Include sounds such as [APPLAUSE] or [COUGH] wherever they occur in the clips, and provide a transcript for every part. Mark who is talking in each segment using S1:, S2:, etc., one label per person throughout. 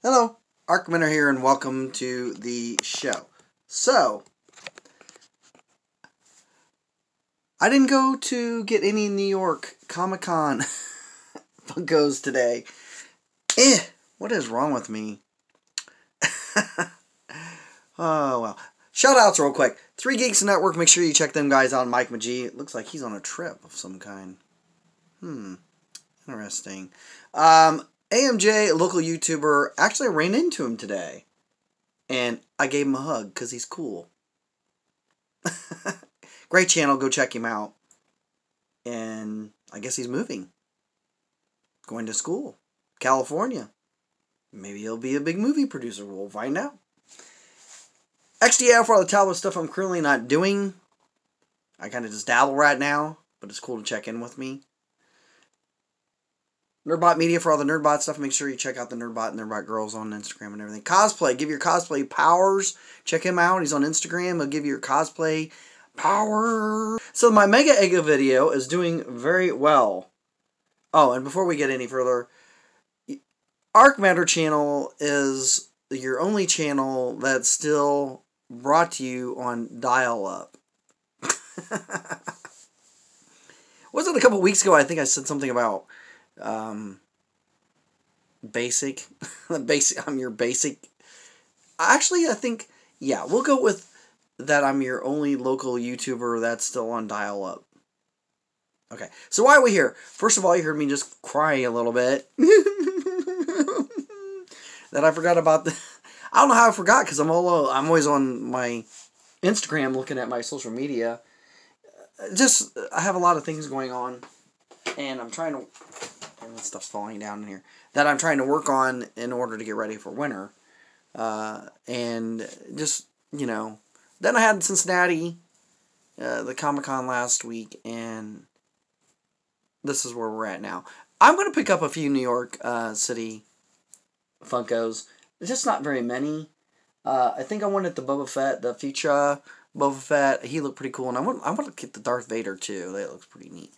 S1: Hello, Arc Matter here, and welcome to the show. So, I didn't go to get any New York Comic Con Funkos [LAUGHS] today. Eh, what is wrong with me? [LAUGHS] oh, well. Shout outs real quick. Three Geeks Network, make sure you check them guys out. Mike Magee. It looks like he's on a trip of some kind. Hmm. Interesting. Um, AMJ, local YouTuber, actually ran into him today. And I gave him a hug because he's cool. [LAUGHS] Great channel, go check him out. And I guess he's moving. Going to school. California. Maybe he'll be a big movie producer. We'll find out. XDF for all the tablet stuff I'm currently not doing. I kind of just dabble right now, but it's cool to check in with me. Nerdbot Media for all the Nerdbot stuff. Make sure you check out the Nerdbot and Nerdbot Girls on Instagram and everything. Cosplay. Give your cosplay powers. Check him out. He's on Instagram. He'll give you your cosplay power. So my Mega Ega video is doing very well. Oh, and before we get any further, Arc Matter channel is your only channel that's still brought to you on dial up. [LAUGHS] Was it a couple weeks ago? I think I said something about um, basic. [LAUGHS] basic. I'm your basic. Actually, I think yeah, we'll go with that. I'm your only local YouTuber that's still on dial up. Okay, so why are we here? First of all, you heard me just crying a little bit. [LAUGHS] that I forgot about the. [LAUGHS] I don't know how I forgot because I'm all I'm always on my Instagram looking at my social media. Just I have a lot of things going on, and I'm trying to. And stuff's falling down in here that I'm trying to work on in order to get ready for winter, uh, and just you know. Then I had Cincinnati, uh, the Comic Con last week, and this is where we're at now. I'm going to pick up a few New York uh, City Funkos. Just not very many. Uh, I think I wanted the Boba Fett, the Future Boba Fett. He looked pretty cool, and I want I want to get the Darth Vader too. That looks pretty neat.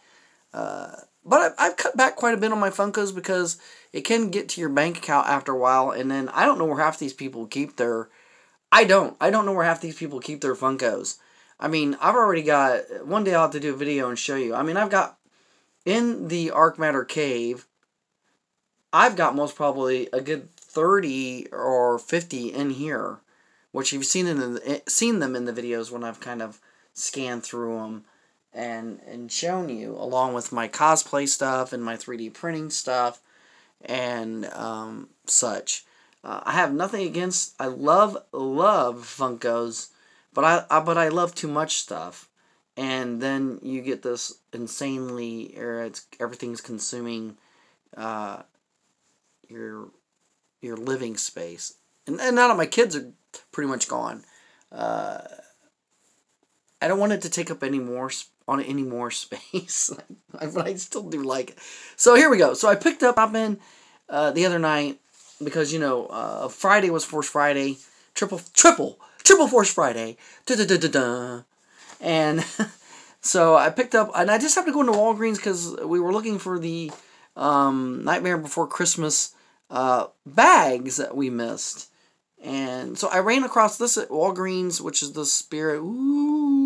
S1: Uh, but I, I've cut back quite a bit on my Funkos because it can get to your bank account after a while, and then I don't know where half these people keep their. I don't. I don't know where half these people keep their Funkos. I mean, I've already got. One day I'll have to do a video and show you. I mean, I've got in the Arc Matter cave. I've got most probably a good 30 or 50 in here, which you've seen in the, seen them in the videos when I've kind of scanned through them and and shown you along with my cosplay stuff and my 3D printing stuff and um, such. Uh, I have nothing against. I love love Funkos, but I, I but I love too much stuff, and then you get this insanely or it's everything's consuming uh, your your living space. And, and now that my kids are pretty much gone, uh, I don't want it to take up any more on any more space, [LAUGHS] but I still do like it. So here we go. So I picked up up in uh, the other night because you know uh, Friday was Force Friday, triple triple triple Force Friday, da da da da da, and [LAUGHS] so I picked up and I just happened to go into Walgreens because we were looking for the um, Nightmare Before Christmas uh, bags that we missed. And so I ran across this at Walgreens, which is the Spirit, ooh,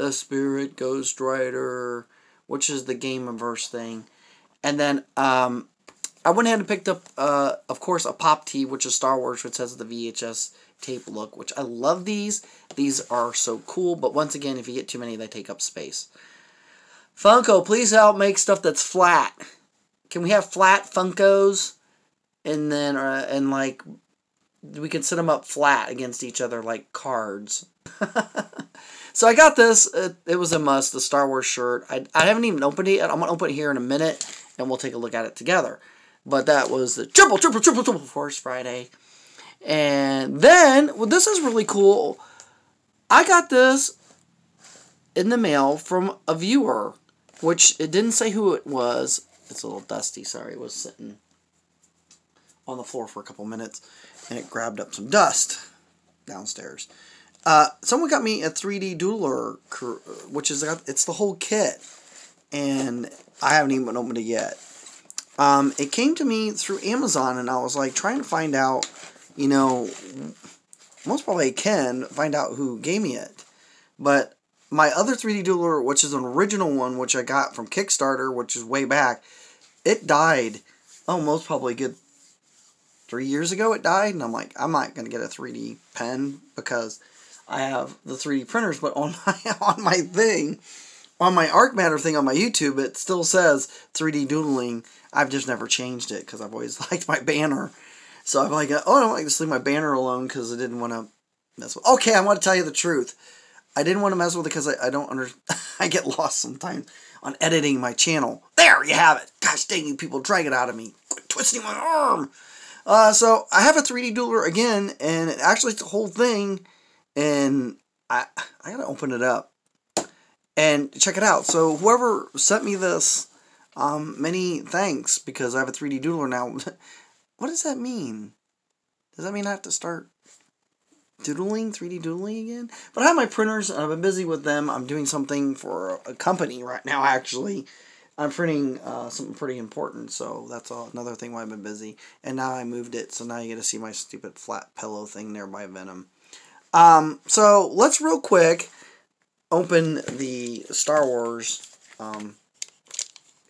S1: the Spirit Ghost Rider, which is the Gamerverse thing. And then um, I went ahead and picked up, uh, of course, a Pop Tee, which is Star Wars, which has the VHS tape look, which I love these. These are so cool, but once again, if you get too many, they take up space. Funko, please help make stuff that's flat. Can we have flat Funkos? and then uh, and like we can set them up flat against each other like cards. [LAUGHS] so I got this. It, it, was a must. The Star Wars shirt. I, I haven't even opened it yet. I'm gonna open it here in a minute, and we'll take a look at it together. But that was the triple, triple, triple, triple Force Friday. And then, well, this is really cool. I got this in the mail from a viewer, which it didn't say who it was. It's a little dusty. Sorry, it was sitting on the floor for a couple minutes, and it grabbed up some dust downstairs. Uh, someone got me a 3Doodler, which is it's the whole kit, and I haven't even opened it yet. Um, it came to me through Amazon, and I was like trying to find out, you know, most probably I can find out who gave me it. But my other 3Doodler, which is an original one, which I got from Kickstarter, which is way back, it died. Oh, most probably good three years ago it died, and I'm like, I'm not gonna get a 3D pen because I have the 3D printers, but on [LAUGHS] my on my thing, on my Arc Matter thing on my YouTube, it still says 3D doodling. I've just never changed it because I've always [LAUGHS] liked my banner. So I'm like, oh, I don't like to leave my banner alone because I didn't want to mess with. Okay, I want to tell you the truth. I didn't want to mess with it because I, I don't under. [LAUGHS] I get lost sometimes on editing my channel. There you have it. Gosh dang you people, drag it out of me. Quit twisting my arm. Uh, so I have a 3D doodler again, and it actually the whole thing, and I I gotta open it up and check it out. So whoever sent me this, um, many thanks because I have a 3D doodler now. [LAUGHS] what does that mean? Does that mean I have to start doodling, 3D doodling again? But I have my printers, and I've been busy with them. I'm doing something for a company right now, actually. I'm printing uh, something pretty important, so that's another thing why I've been busy. And now I moved it, so now you get to see my stupid flat pillow thing there by Venom. Um, so let's real quick open the Star Wars um,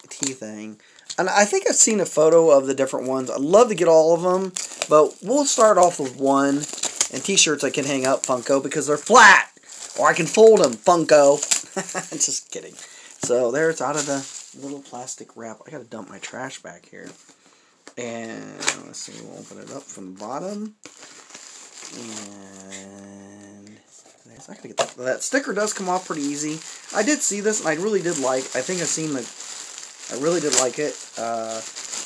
S1: tea thing. And I think I've seen a photo of the different ones. I'd love to get all of them, but we'll start off with one. And t-shirts I can hang up, Funko, because they're flat. Or I can fold them, Funko. [LAUGHS] Just kidding. So there it's out of the little plastic wrap. I gotta dump my trash back here. And let's see, we'll open it up from the bottom. And I gotta get that. that sticker does come off pretty easy. I did see this and I really did like. I think I've seen the. I really did like it. Uh,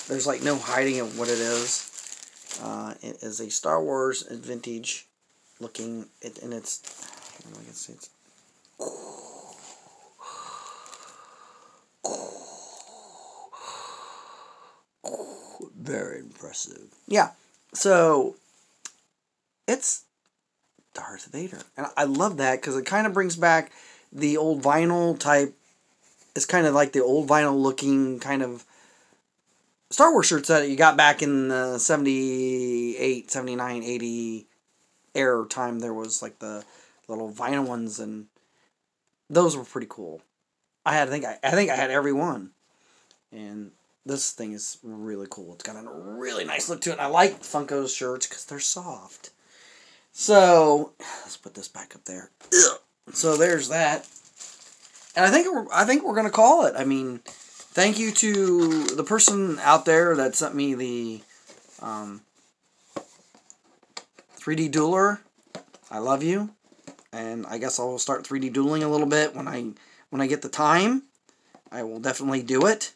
S1: there's like no hiding of what it is. Uh, it is a Star Wars vintage looking, it, and it's. I can see it's Very impressive. Yeah. So it's Darth Vader. And I love that because it kind of brings back the old vinyl type. It's kind of like the old vinyl looking kind of Star Wars shirts that you got back in the 78, 79, 80 era time. There was like the little vinyl ones and those were pretty cool. I had I think I, I think I had every one. And this thing is really cool. It's got a really nice look to it. I like Funko's shirts because they're soft. So let's put this back up there. So there's that. And I think we're, I think we're gonna call it. I mean, thank you to the person out there that sent me the um, 3Doodler. I love you, and I guess I'll start 3D doodling a little bit when I when I get the time. I will definitely do it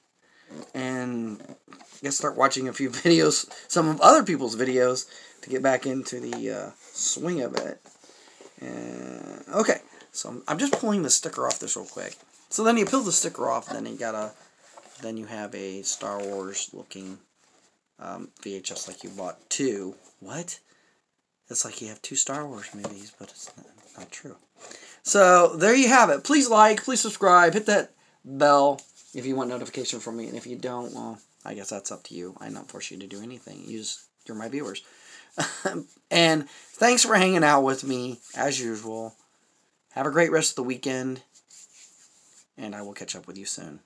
S1: and I guess start watching a few [LAUGHS] videos, some of other people's videos, to get back into the uh, swing of it. And, okay, so I'm just pulling the sticker off this real quick. So then you peel the sticker off, then you got a, then you have a Star Wars looking um, VHS like you bought two. What? It's like you have two Star Wars movies, but it's not, not true. So there you have it. Please like, please subscribe, hit that bell if you want notification from me. And if you don't, well, I guess that's up to you. I don't force you to do anything. You just, you're my viewers. [LAUGHS] and thanks for hanging out with me, as usual. Have a great rest of the weekend. And I will catch up with you soon.